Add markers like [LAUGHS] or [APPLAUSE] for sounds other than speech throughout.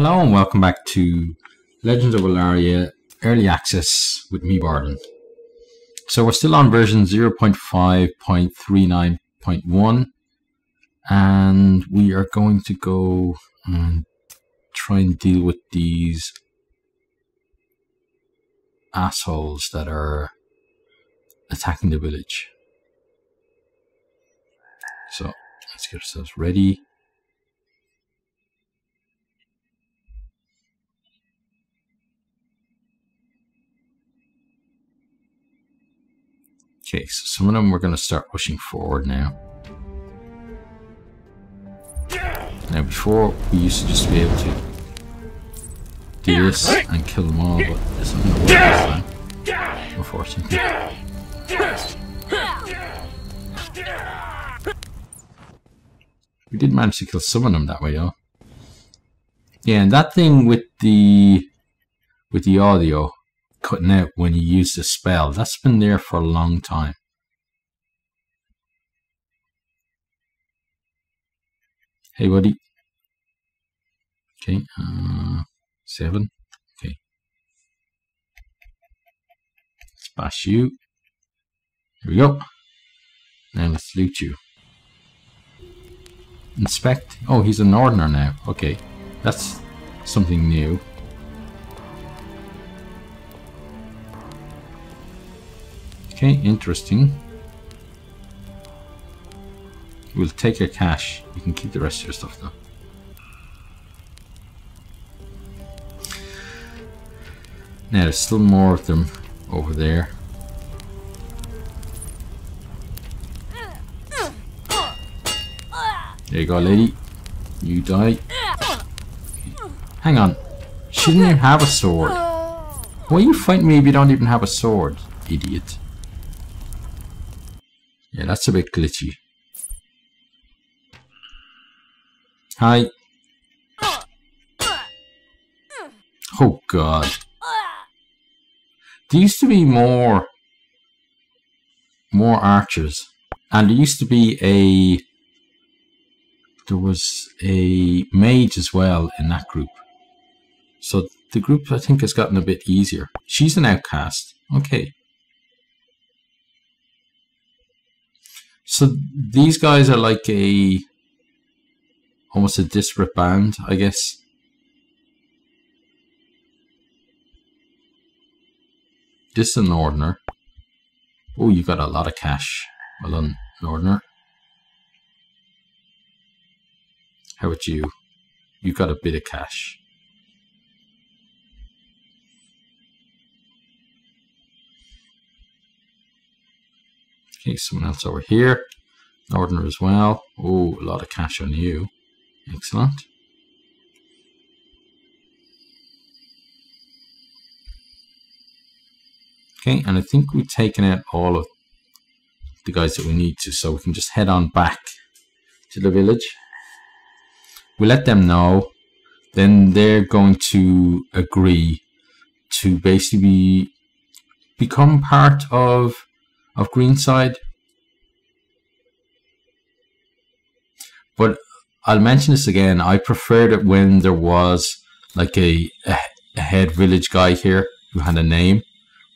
Hello and welcome back to Legends of Ellaria Early Access with me, Bardon. So we're still on version 0.5.39.1 and we are going to go and try and deal with these assholes that are attacking the village. So let's get ourselves ready. Okay, so some of them we're going to start pushing forward now. Now before, we used to just be able to do this and kill them all, but it's not going to work this time, unfortunately. We did manage to kill some of them that way, though. Yeah, and that thing with the with the audio, cutting out when you use the spell. That's been there for a long time. Hey, buddy. Okay, uh, seven. Okay. Let's bash you. Here we go. Now let's loot you. Inspect. Oh, he's a northerner now. Okay, that's something new. Okay, interesting. We'll take your cash. You can keep the rest of your stuff though. Now there's still more of them over there. There you go, lady. You die. Hang on. She didn't even have a sword. Why are you fighting me if you don't even have a sword, idiot? Yeah, that's a bit glitchy. Hi. Oh god. There used to be more more archers. And there used to be a there was a mage as well in that group. So the group I think has gotten a bit easier. She's an outcast. Okay. So these guys are like a almost a disparate band, I guess. A Northerner. Oh, you got a lot of cash. Well done, Northerner. How about you? You got a bit of cash. Okay, someone else over here. Northerner as well. Oh, a lot of cash on you. Excellent. Okay, and I think we've taken out all of the guys that we need to, so we can just head on back to the village. We let them know, then they're going to agree to basically become part of of Greenside. But I'll mention this again. I preferred it when there was like a, a, head village guy here who had a name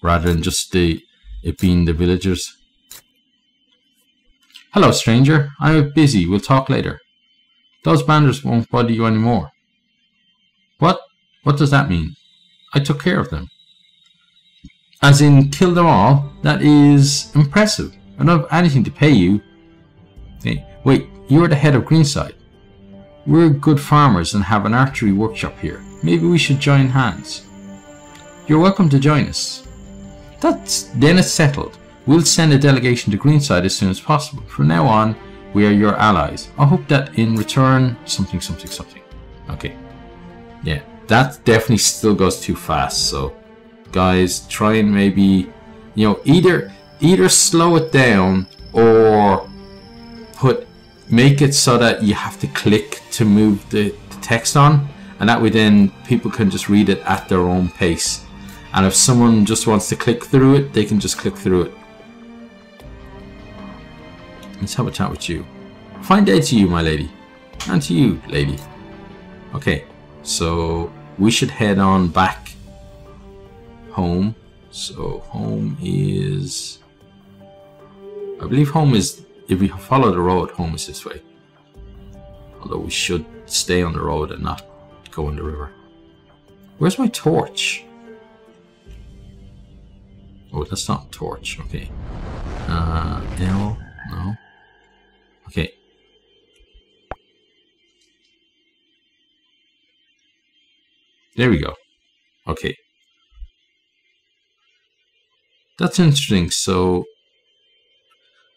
rather than just the it being the villagers. Hello, stranger. I'm busy. We'll talk later. Those banders won't bother you anymore. What? What does that mean? I took care of them. As in, kill them all? That is impressive. I don't have anything to pay you. Hey, wait, you're the head of Greenside. We're good farmers and have an archery workshop here. Maybe we should join hands. You're welcome to join us. That's then it's settled. We'll send a delegation to Greenside as soon as possible. From now on, we are your allies. I hope that in return, something, something, something. Okay. Yeah, that definitely still goes too fast. So, guys, try and maybe, you know, either either slow it down or put make it so that you have to click to move the, the text on, and that way then people can just read it at their own pace. And if someone just wants to click through it, they can just click through it. Let's have a chat with you. Fine day to you, my lady. And to you, lady. Okay. So we should head on back home. So home is, I believe home is, if we follow the road, home is this way. Although we should stay on the road and not go in the river. Where's my torch? Oh, that's not torch. Okay. Uh, L. No. Okay. There we go. Okay. That's interesting. So,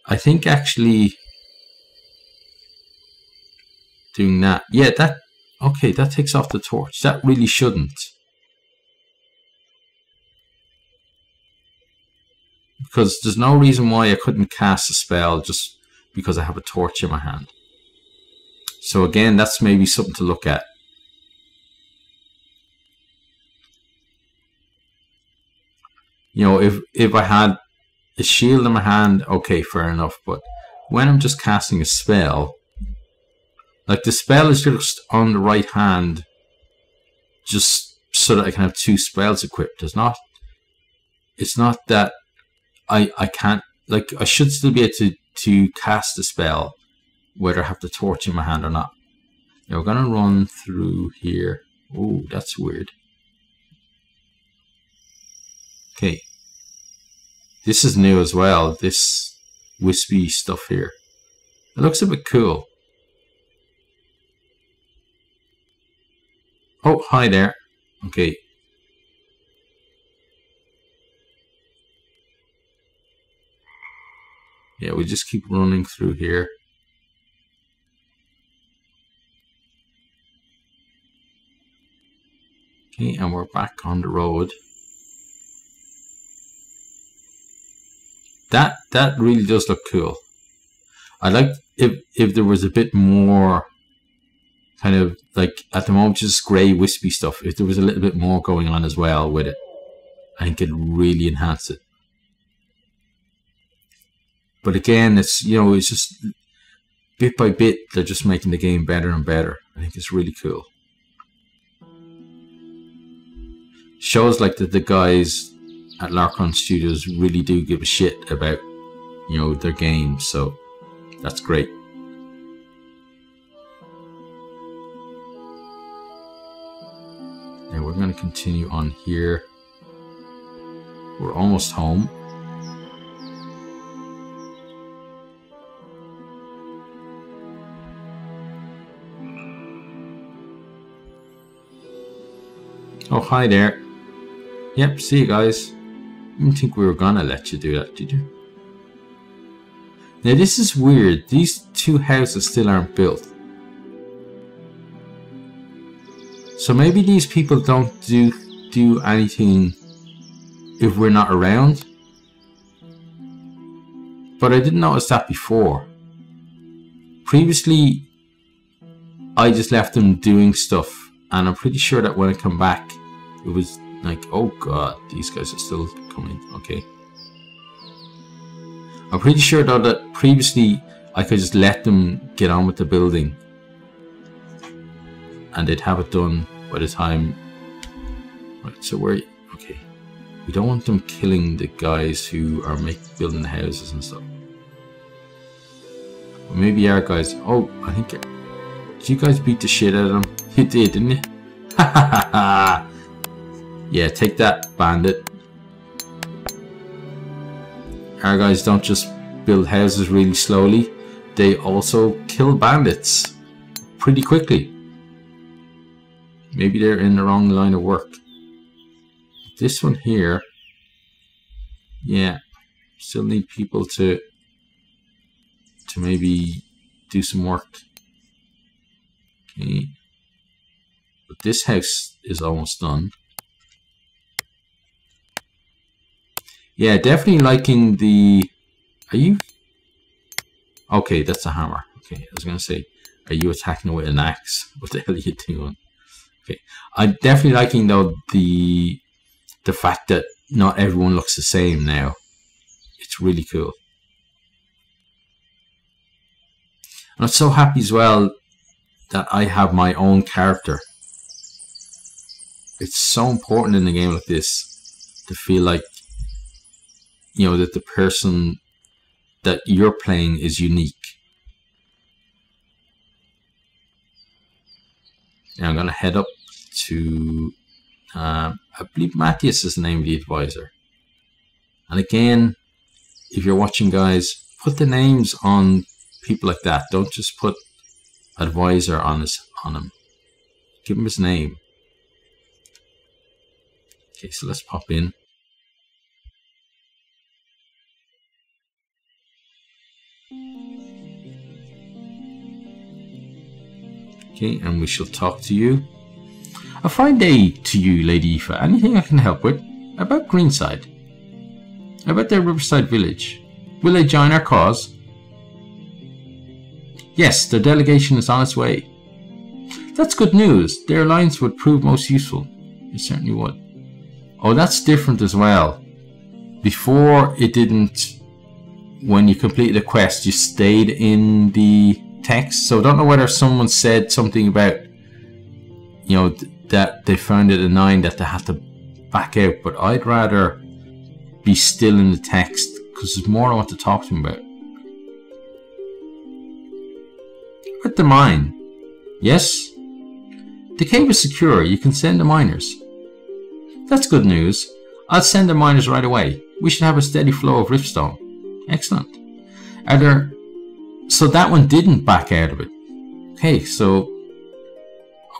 I think actually doing that. Yeah, that. Okay, that takes off the torch. That really shouldn't. Because there's no reason why I couldn't cast a spell just because I have a torch in my hand. So again, that's maybe something to look at. You know, if if I had a shield in my hand, okay, fair enough. But when I'm just casting a spell, like the spell is just on the right hand, just so that I can have two spells equipped. It's not. It's not that I I can't like I should still be able to to cast a spell, whether I have the torch in my hand or not. Now we're gonna run through here. Oh, that's weird. Okay. This is new as well. This wispy stuff here. It looks a bit cool. Oh, hi there. Okay. Yeah, we just keep running through here. Okay, and we're back on the road. That that really does look cool. I like if if there was a bit more kind of like at the moment just grey wispy stuff. If there was a little bit more going on as well with it, I think it'd really enhance it. But again, it's you know it's just bit by bit they're just making the game better and better. I think it's really cool. Shows like that the guys at Larkon Studios really do give a shit about you know their games, so that's great. And we're going to continue on here. We're almost home. Oh, hi there. Yep, see you guys. Didn't think we were gonna let you do that, did you? Now this is weird. These two houses still aren't built. So maybe these people don't do do anything if we're not around. But I didn't notice that before. Previously, I just left them doing stuff, and I'm pretty sure that when I come back, it was like, oh god, these guys are still coming. Okay. I'm pretty sure though that previously I could just let them get on with the building and they'd have it done by the time. Right, so we're okay. We don't want them killing the guys who are make, building the houses and stuff. Maybe our guys. Oh, I think. Did you guys beat the shit out of them? [LAUGHS] You did, didn't you? Ha ha ha ha! Yeah, take that, bandit. Our guys don't just build houses really slowly, they also kill bandits pretty quickly. Maybe they're in the wrong line of work. This one here, yeah, still need people to to maybe do some work. Okay. But this house is almost done. Yeah, definitely liking the... Are you... Okay, that's a hammer. Okay, I was going to say, are you attacking with an axe? [LAUGHS] What the hell are you doing? Okay, I'm definitely liking though the the fact that not everyone looks the same now. It's really cool. And I'm so happy as well that I have my own character. it's so important in a game like this to feel like you know that the person that you're playing is unique. Now I'm going to head up to, um, I believe Matthias is the name of the advisor. And again, if you're watching, guys, put the names on people like that. Don't just put advisor on his on him. Give him his name. Okay, so let's pop in. Okay, and we shall talk to you. A fine day to you, Lady Aoife. Anything I can help with? About Greenside. About their Riverside Village. Will they join our cause? Yes, their delegation is on its way. That's good news. Their alliance would prove most useful. It certainly would. Oh, that's different as well. Before it didn't, when you completed a quest, you stayed in the text. So I don't know whether someone said something about, you know, th that they found it annoying that they had to back out. But I'd rather be still in the text because there's more I want to talk to him about. At the mine. Yes? The cave is secure. You can send the miners. That's good news. I'll send the miners right away. We should have a steady flow of riftstone. Excellent. Are there so that one didn't back out of it. Okay, so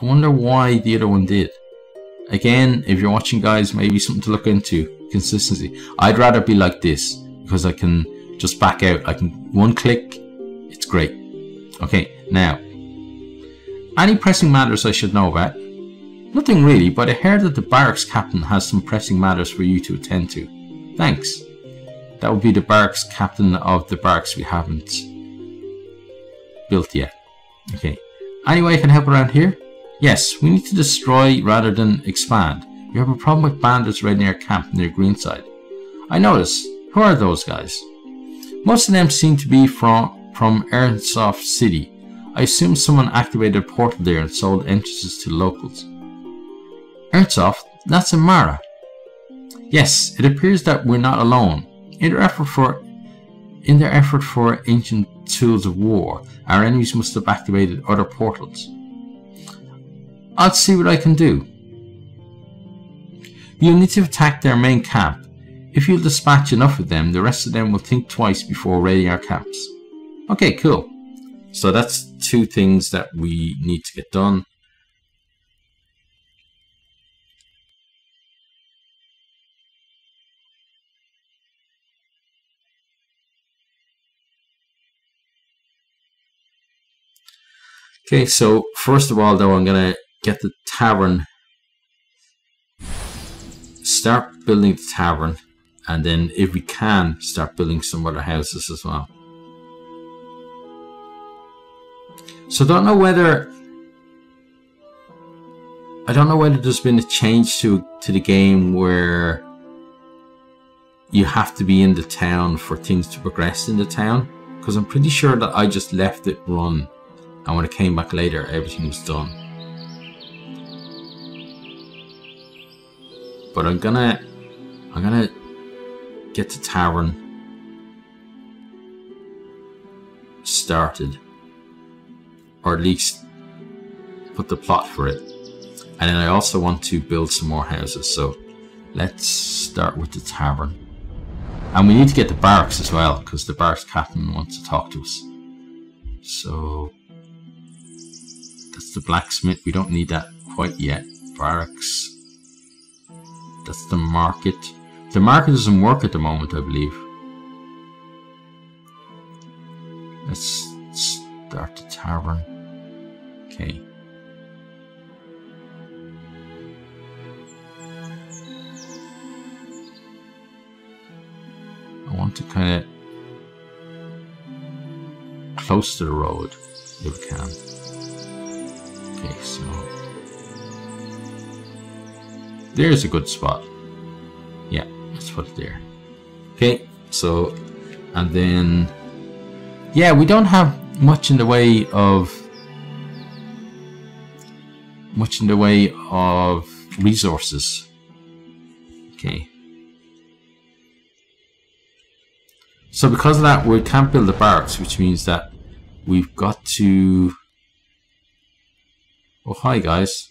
I wonder why the other one did. Again, if you're watching guys, maybe something to look into. Consistency. I'd rather be like this because I can just back out. I can one click. It's great. Okay, now. Any pressing matters I should know about? Nothing really, but I heard that the barracks captain has some pressing matters for you to attend to. Thanks. That would be the barracks captain of the barracks we haven't built yet. Okay. Any way I can help around here? Yes, we need to destroy rather than expand. You have a problem with bandits right near camp near Greenside. I notice. Who are those guys? Most of them seem to be from, from Earnsoft City. I assume someone activated a portal there and sold entrances to locals. Earnsoft? That's Amara. Yes, it appears that we're not alone. In their effort for in their effort for ancient tools of war, our enemies must have activated other portals. I'll see what I can do. You'll need to attack their main camp. If you'll dispatch enough of them, the rest of them will think twice before raiding our camps. Okay, cool. So that's two things that we need to get done. Okay, so first of all, though, I'm going to get the tavern, start building the tavern, and then if we can, start building some other houses as well. So I don't know whether I don't know whether there's been a change to to the game where you have to be in the town for things to progress in the town because I'm pretty sure that I just left it run and when I came back later everything was done. But I'm gonna I'm gonna get the tavern started. Or at least put the plot for it. And then I also want to build some more houses so let's start with the tavern and we need to get the barracks as well because the barracks captain wants to talk to us. So the blacksmith. We don't need that quite yet. Barracks. That's the market. The market doesn't work at the moment, I believe. Let's start the tavern. Okay. I want to kind of close to the road if we can. Okay, oh. so there's a good spot. Yeah, let's put it there. Okay, so and then yeah, we don't have much in the way of much in the way of resources. Okay. So because of that, we can't build the barracks, which means that we've got to... Oh, hi guys.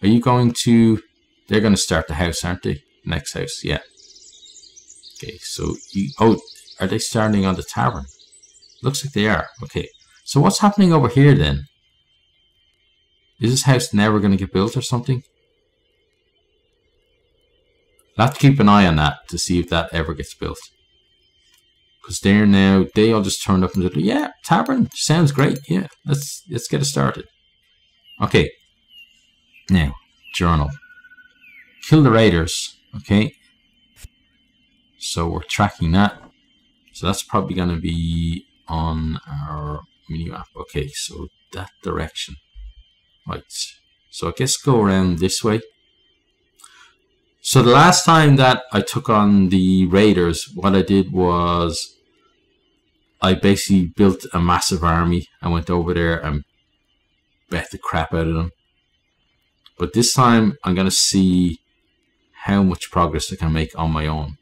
Are you going to... They're going to start the house, aren't they? Next house, yeah. Okay, so you... Oh, are they starting on the tavern? Looks like they are. Okay. So what's happening over here then? Is this house never going to get built or something? I'll have to keep an eye on that to see if that ever gets built. Because they're now, they all just turned up and said, yeah, tavern, sounds great. Yeah, let's, let's get it started. Okay. Now, journal. Kill the raiders. Okay. So we're tracking that. So that's probably going to be on our mini map. Okay, so that direction. Right. So I guess go around this way. So the last time that I took on the raiders, what I did was I basically built a massive army. I went over there and bet the crap out of them. But this time I'm going to see how much progress I can make on my own.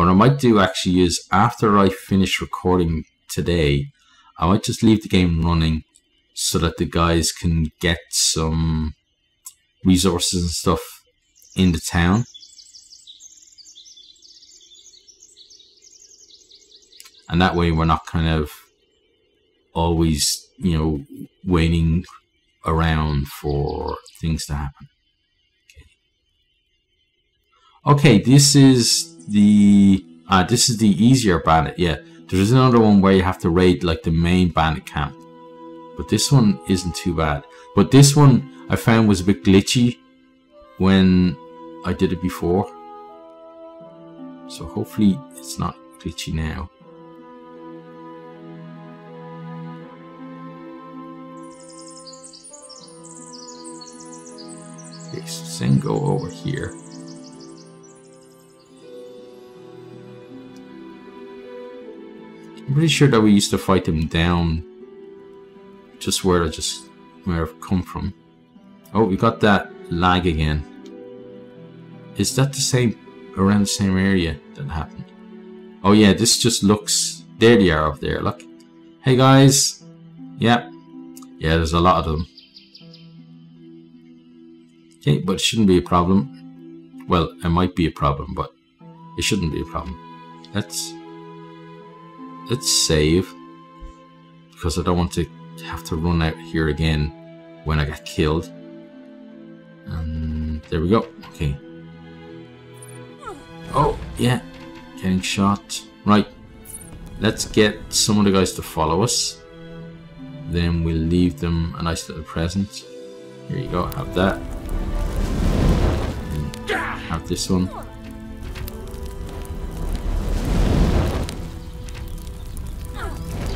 what I might do actually is after I finish recording today, I might just leave the game running so that the guys can get some resources and stuff in the town. And that way we're not kind of always, you know, waiting around for things to happen. Okay, this is the uh, this is the easier bandit. Yeah, there's another one where you have to raid like the main bandit camp, but this one isn't too bad. But this one I found was a bit glitchy when I did it before, so hopefully it's not glitchy now. Okay, so go over here. I'm pretty sure that we used to fight them down just where I just where I've come from. Oh, we got that lag again. Is that the same around the same area that happened? Oh yeah, this just looks there they are up there, look. Hey guys. Yeah. Yeah, there's a lot of them. Okay, but it shouldn't be a problem. Well, it might be a problem, but it shouldn't be a problem. Let's let's save because I don't want to have to run out here again when I get killed. And there we go. Okay. Oh, yeah. Getting shot. Right. Let's get some of the guys to follow us. Then we'll leave them a nice little present. Here you go. Have that. And have this one.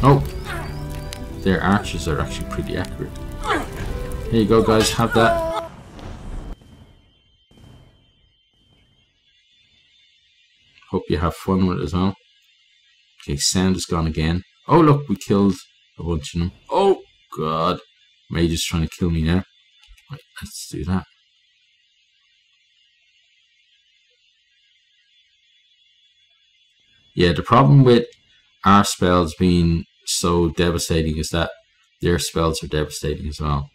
Oh! Their arches are actually pretty accurate. Here you go guys, have that. Hope you have fun with it as well. Okay, sound is gone again. Oh look, we killed a bunch of them. Oh god. Mage is trying to kill me now. Right, let's do that. Yeah, the problem with our spells being so devastating is that their spells are devastating as well.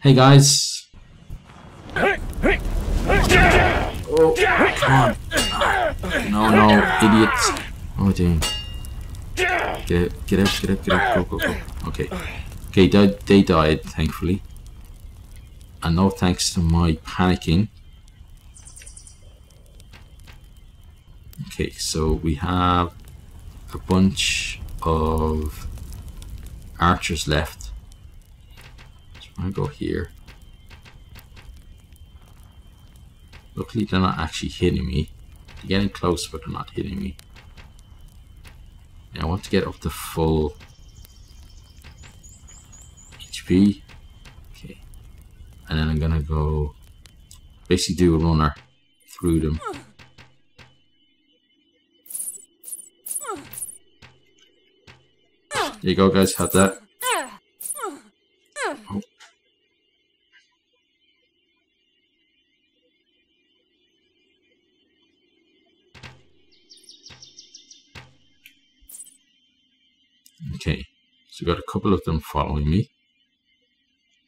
Hey guys! Oh, come on! No, no, idiots! Oh, damn. Get out, get out, get out, get out, go, go, go. Okay. Okay, they, they died, thankfully. And no thanks to my panicking. Okay, so we have a bunch of archers left. So I'm going to go here. Luckily they're not actually hitting me. They're getting close but they're not hitting me. I want to get up to full HP. Okay. And then I'm gonna go basically do a runner through them. There you go guys, have that. Okay, so got a couple of them following me.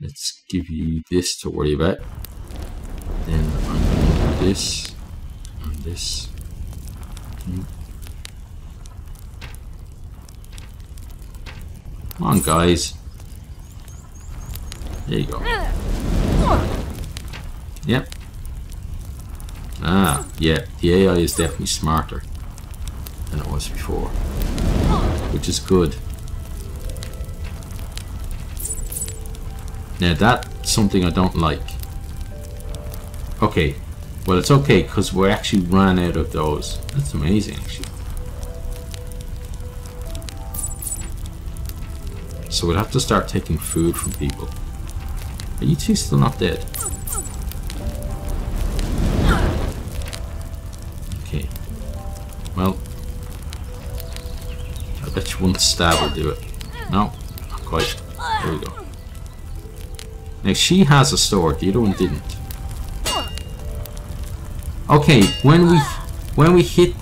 Let's give you this to worry about. Then I'm going to do this and this. Okay. Come on, guys. There you go. Yep. Ah, yeah, the AI is definitely smarter than it was before, which is good. Now that's something I don't like. Okay, well it's okay because we actually ran out of those. That's amazing actually. So we'll have to start taking food from people. Are you two still not dead? Okay. Well, I bet you one stab will do it. No, not quite. There we go. Now she has a sword, the other one didn't. Okay, when we when we hit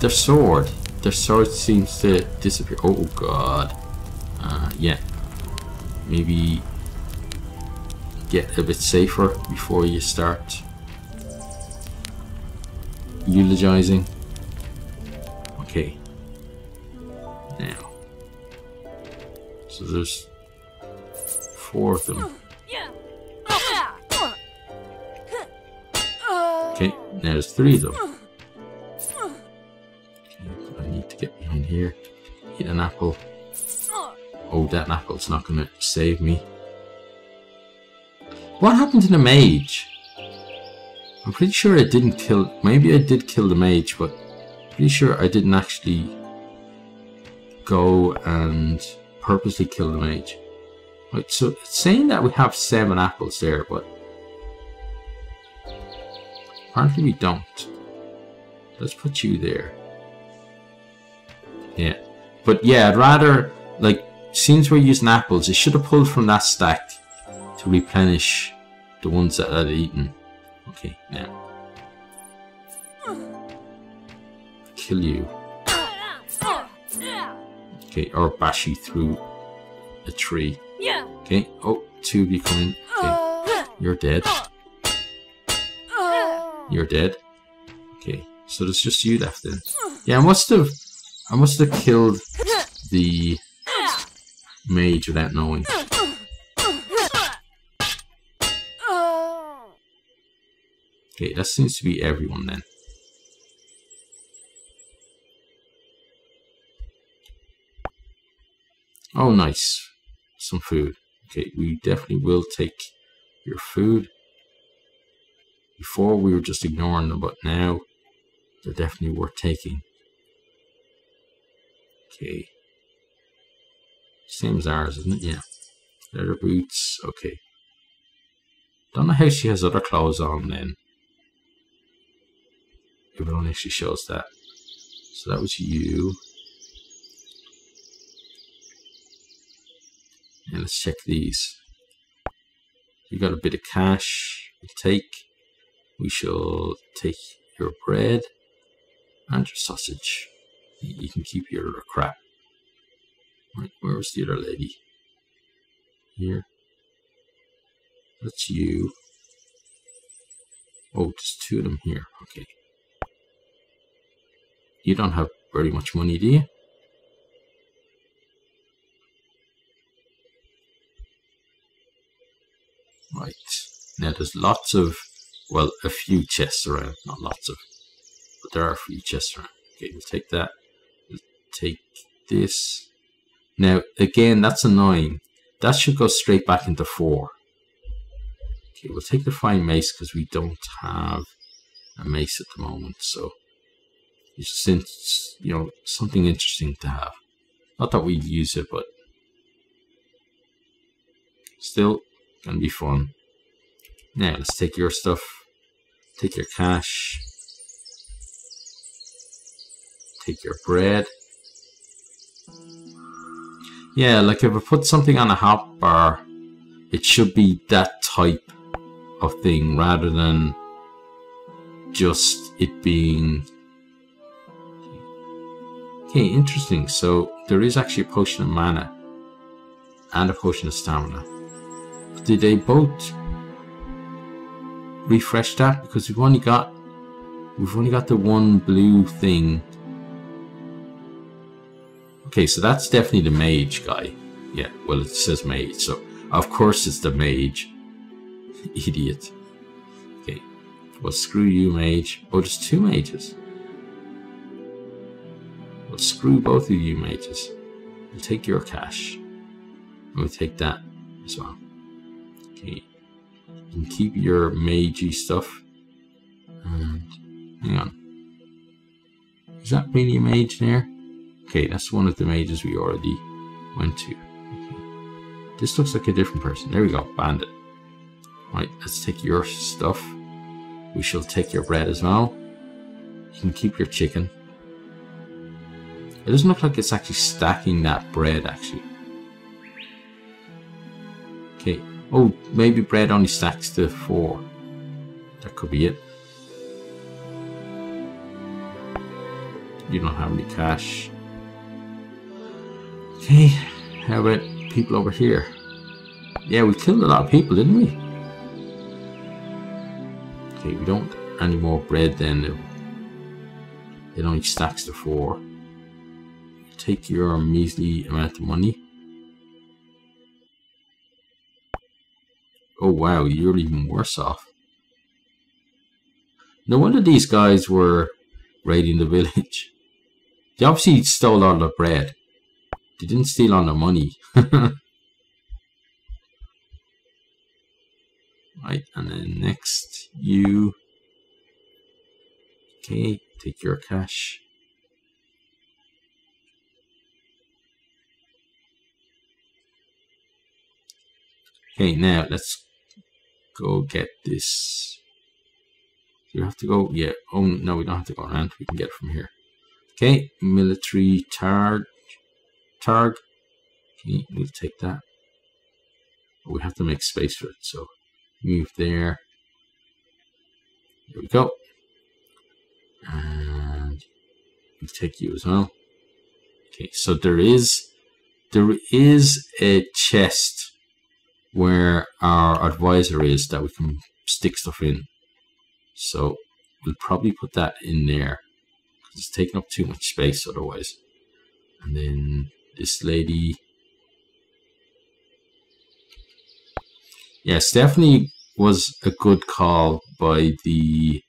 their sword, their sword seems to disappear. Oh god. Yeah. Maybe get a bit safer before you start eulogizing. Okay. Now. So there's four of them. Okay, now there's three of them. Apple's not going to save me. What happened to the mage? I'm pretty sure I didn't kill... Maybe I did kill the mage, but pretty sure I didn't actually go and purposely kill the mage. Right, so it's saying that we have seven apples there, but Apparently we don't. Let's put you there. Yeah. But yeah, I'd rather, like, since we're using apples, it should have pulled from that stack to replenish the ones that I'd eaten. Okay, now. Kill you. Okay, or bash you through a tree. Yeah. Okay, oh, two of you coming. Okay, you're dead. You're dead. Okay, so there's just you left then. Yeah, I must have, I must have killed the mage without knowing. Okay, that seems to be everyone then. Oh, nice. Some food. Okay, we definitely will take your food. Before we were just ignoring them, but now they're definitely worth taking. Okay. Same as ours, isn't it? Yeah. Leather boots. Okay. Don't know how she has other clothes on then. If only actually shows that. So that was you. And let's check these. You got a bit of cash. We'll take. We shall take your bread and your sausage. You can keep your crap. Where was the other lady? Here. That's you. Oh, just two of them here. Okay. You don't have very much money, do you? Right. Now there's lots of well, a few chests around, not lots of, but there are a few chests around. Okay, we'll take that. We'll take this. Now, again, that's annoying. That should go straight back into four. Okay, we'll take the fine mace because we don't have a mace at the moment. So, it's just, you know, something interesting to have. Not that we'd use it, but still, gonna be fun. Now, let's take your stuff. Take your cash. Take your bread. Yeah, like if I put something on a hot bar, it should be that type of thing rather than just it being okay interesting. So there is actually a potion of mana and a potion of stamina. Did they both refresh that? Because we've only got we've only got the one blue thing okay so that's definitely the mage guy. Yeah well it says mage so of course it's the mage. [LAUGHS] Idiot. Okay well screw you mage. Oh there's two mages. Well screw both of you mages. We'll take your cash. And we'll take that as well. Okay and keep your magey stuff. And hang on. Is that really a mage there? Okay, that's one of the mages we already went to. Okay. This looks like a different person. There we go, bandit. Right, let's take your stuff. We shall take your bread as well. You can keep your chicken. It doesn't look like it's actually stacking that bread, actually. Okay, Oh, maybe bread only stacks to four. That could be it. You don't have any cash. Okay, how about people over here? Yeah, we killed a lot of people, didn't we? Okay, we don't any more bread then. It only stacks to four. Take your measly amount of money. Oh wow, you're even worse off. No wonder these guys were raiding the village. They obviously stole all the bread. They didn't steal all the money. [LAUGHS] right, and then next, you. Okay, take your cash. Okay, now let's go get this. Do you have to go? Yeah. Oh, no, we don't have to go around. We can get from here. Okay, military targ. Targ. Okay, we'll take that. We have to make space for it, so move there. There we go. And we'll take you as well. Okay, so there is there is a chest where our advisor is that we can stick stuff in. So we'll probably put that in there because it's taking up too much space otherwise. And then this lady. Yeah, Stephanie was a good call by the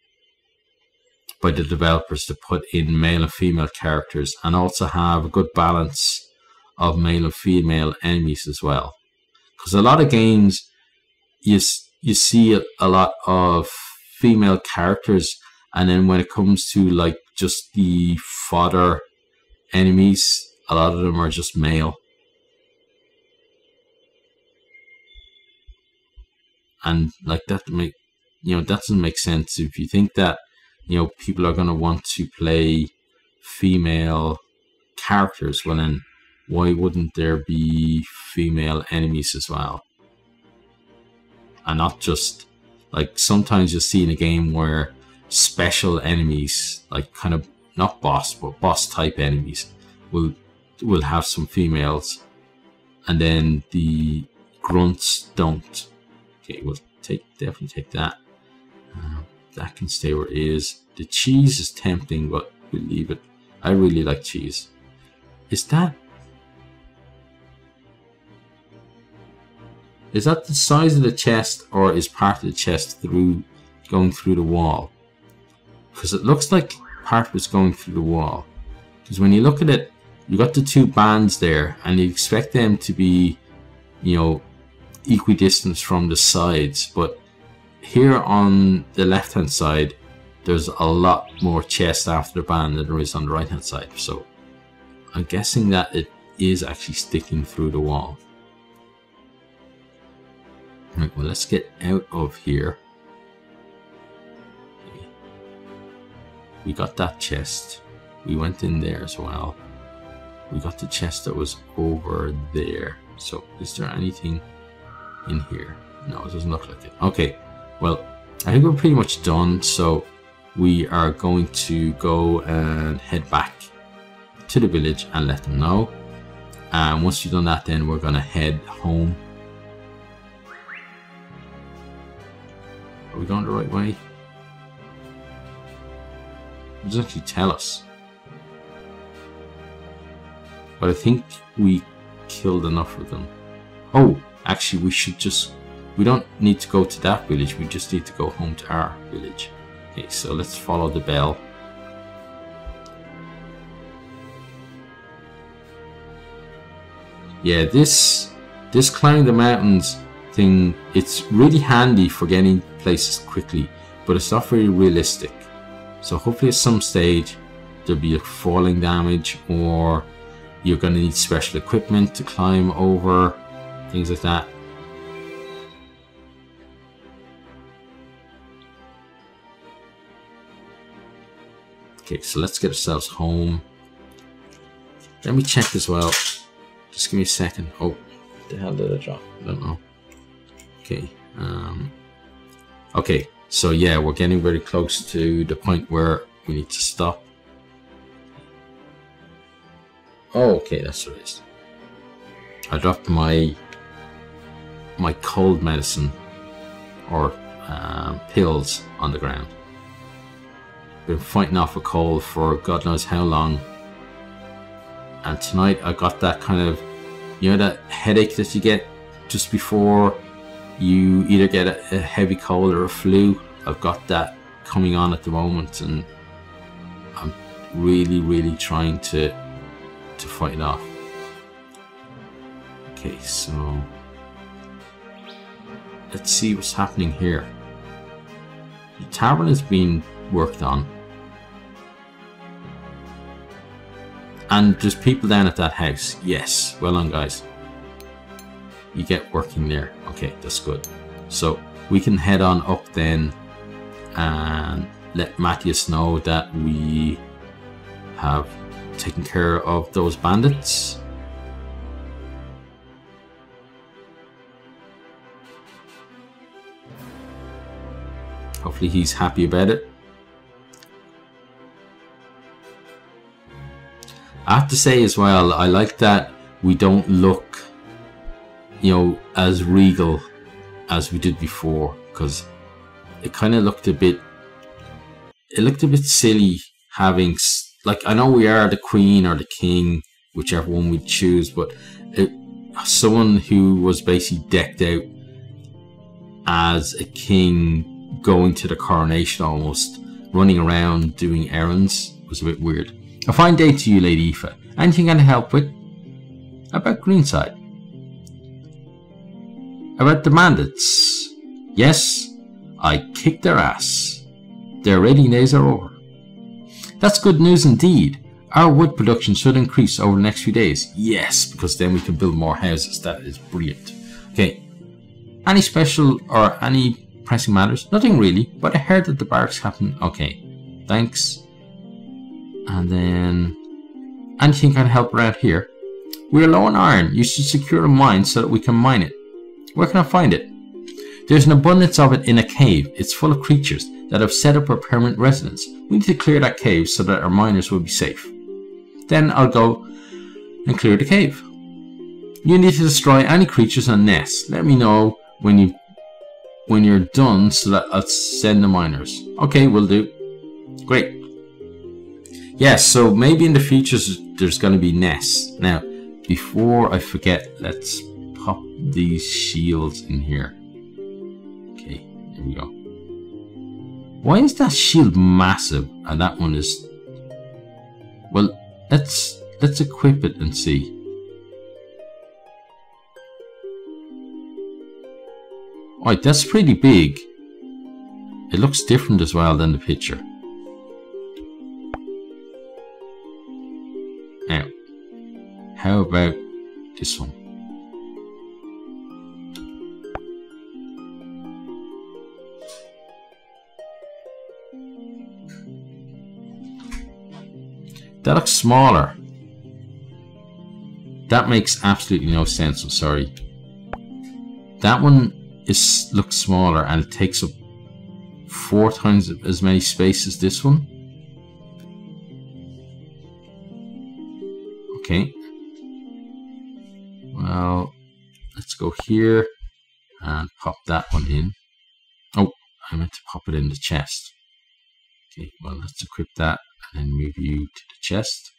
by the developers to put in male and female characters and also have a good balance of male and female enemies as well because a lot of games you you see a lot of female characters and then when it comes to like just the fodder enemies a lot of them are just male and like that make you know that doesn't make sense if you think that you know people are going to want to play female characters well then why wouldn't there be female enemies as well? And not just like sometimes you see in a game where special enemies, like kind of not boss but boss type enemies, will will have some females, and then the grunts don't. Okay, we'll take definitely take that. Uh, that can stay where it is. The cheese is tempting, but we'll leave it. I really like cheese. Is that Is that the size of the chest or is part of the chest through going through the wall? Because it looks like part was going through the wall. Because when you look at it, you got the two bands there and you expect them to be, you know, equidistant from the sides. But here on the left hand side, there's a lot more chest after the band than there is on the right hand side. So I'm guessing that it is actually sticking through the wall. Right, well, let's get out of here. We got that chest. We went in there as well. We got the chest that was over there. So, is there anything in here? No, it doesn't look like it. Okay, well, I think we're pretty much done. So, we are going to go and head back to the village and let them know. And once we've done that, then we're going to head home. Are we going the right way? It doesn't actually tell us. But I think we killed enough of them. Oh, actually we should just... We don't need to go to that village, we just need to go home to our village. Okay, so let's follow the bell. Yeah, this this climbing the mountains thing, it's really handy for getting places quickly, but it's not very realistic. So hopefully at some stage there'll be a falling damage or you're going to need special equipment to climb over, things like that. Okay, so let's get ourselves home. Let me check as well. Just give me a second. Oh, the hell did I drop? I don't know. Okay. Um, okay, so yeah, we're getting very close to the point where we need to stop. Oh, okay, that's what it is. I dropped my my cold medicine or um, pills on the ground been fighting off a cold for God knows how long. And tonight I got that kind of, you know, that headache that you get just before you either get a, a heavy cold or a flu. I've got that coming on at the moment, and I'm really, really trying to to fight it off. Okay, so let's see what's happening here. The tavern has been worked on. And there's people down at that house. Yes. Well done, guys. You get working there. Okay, that's good. So we can head on up then and let Matthias know that we have taken care of those bandits. Hopefully he's happy about it. I have to say as well, I like that we don't look, you know, as regal as we did before because it kind of looked a bit, it looked a bit silly having, like, I know we are the queen or the king, whichever one we choose, but it, someone who was basically decked out as a king going to the coronation almost, running around doing errands was a bit weird. A fine day to you, Lady Aoife. Anything I can help with? About Greenside? About the bandits? Yes, I kicked their ass. Their raiding days are over. That's good news indeed. Our wood production should increase over the next few days. Yes, because then we can build more houses. That is brilliant. Okay. Any special or any pressing matters? Nothing really, but I heard that the barracks captain. Okay. Thanks. And then anything can help around here. We're low on iron. You should secure a mine so that we can mine it. Where can I find it? There's an abundance of it in a cave. It's full of creatures that have set up a permanent residence. We need to clear that cave so that our miners will be safe. Then I'll go and clear the cave. You need to destroy any creatures and nests. Let me know when you when you're done so that I'll send the miners. Okay, we'll do. Great. Yes, so maybe in the future there's going to be nests. Now, before I forget, let's pop these shields in here. Go. Why is that shield massive and that one is... Well, let's let's equip it and see. Alright, that's pretty big. It looks different as well than the picture. Now, how about this one? That looks smaller. That makes absolutely no sense, I'm sorry. That one is looks smaller and it takes up four times as many space as this one. Okay. Well, let's go here and pop that one in. Oh, I meant to pop it in the chest. Okay, well, let's equip that and move you to the chest.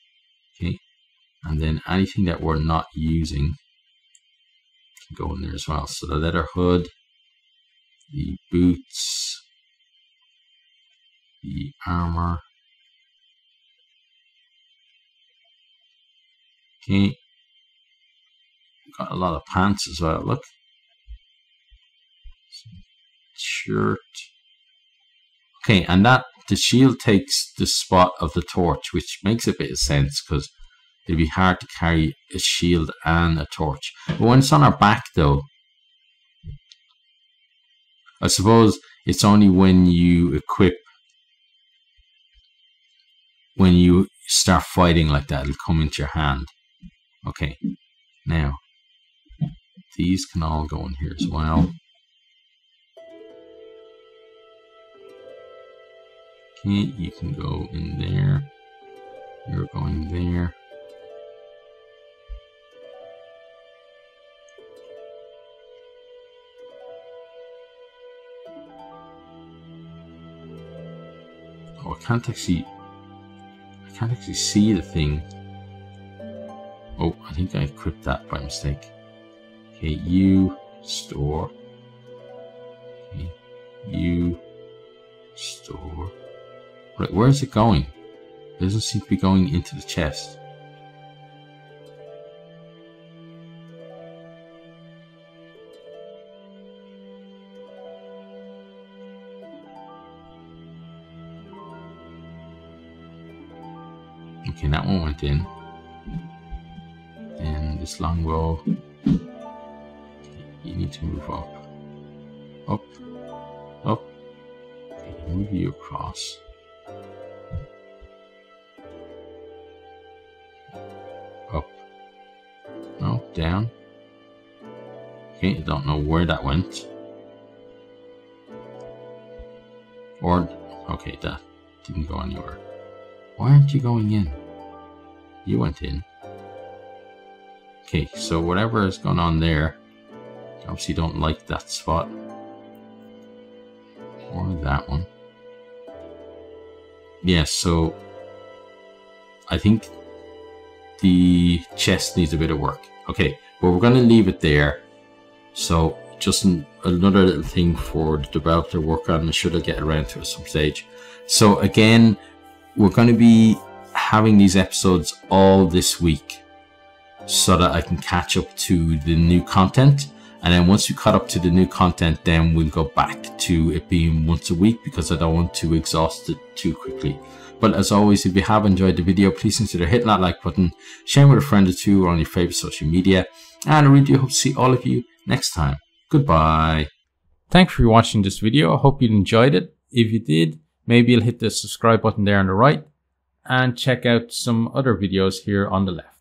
Okay, and then anything that we're not using can go in there as well. So the leather hood, the boots, the armor. Okay, got a lot of pants as well. Look, shirt. Okay, and that the shield takes the spot of the torch, which makes a bit of sense because it'd be hard to carry a shield and a torch. But when it's on our back, though, I suppose it's only when you equip, when you start fighting like that, it'll come into your hand. Okay, now these can all go in here as well. Okay, you can go in there. You're going there. Oh, I can't actually... I can't actually see the thing. Oh, I think I equipped that by mistake. Okay, you store. Okay, you store. Right, where is it going? It doesn't seem to be going into the chest. Okay, that one went in. And this longbow, you need to move up. Up. Up. Okay, move you across. Down. Okay, I don't know where that went. Or, okay, that didn't go anywhere. Why aren't you going in? You went in. Okay, so whatever is going on there, obviously don't like that spot. Or that one. Yes, yeah, so I think the chest needs a bit of work. Okay, but we're going to leave it there. So just an, another little thing for the developer to work on should I get around to at some stage. So again, we're going to be having these episodes all this week so that I can catch up to the new content. And then once we caught up to the new content, then we'll go back to it being once a week because I don't want to exhaust it too quickly. But as always, if you have enjoyed the video, please consider hitting that like button, sharing with a friend or two or on your favorite social media. And I really do hope to see all of you next time. Goodbye. Thanks for watching this video. I hope you enjoyed it. If you did, maybe you'll hit the subscribe button there on the right and check out some other videos here on the left.